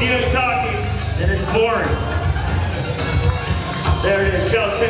deal talking, and it's boring. There it is, Shell's